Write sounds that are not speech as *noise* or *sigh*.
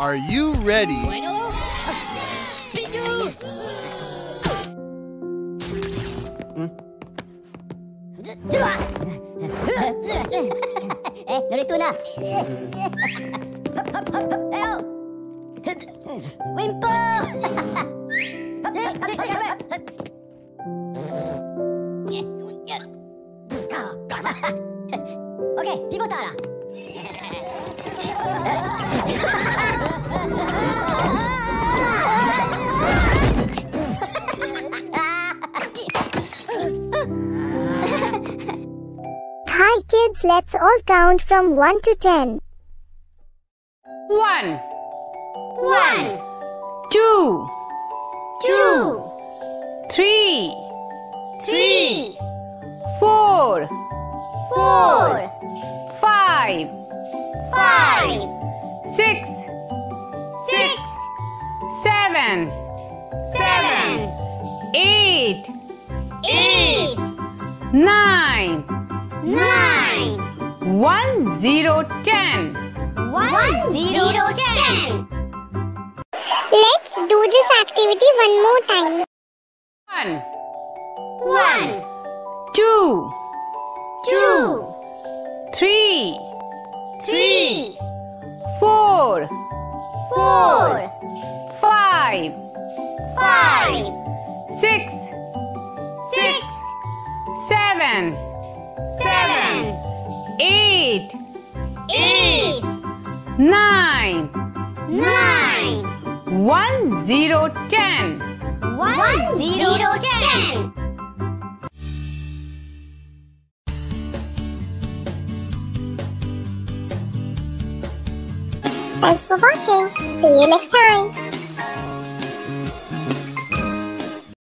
Are you ready? *laughs* Bueno. Hop. Ayo. Wimpo. Oke, pivotara. *laughs* Hi kids, let's all count from 1 to 10. One, One, two, two, three, three, four, four, five, five, six, six, seven, seven, eight, eight, nine, nine, one, zero, ten. one, zero, ten. Let's do this activity one more time. One, One, two, two, three, three, four, four, five, five, six, six, seven, seven, eight, eight, nine, nine, one, zero, ten. one, zero, ten. Thanks for watching. See you next time.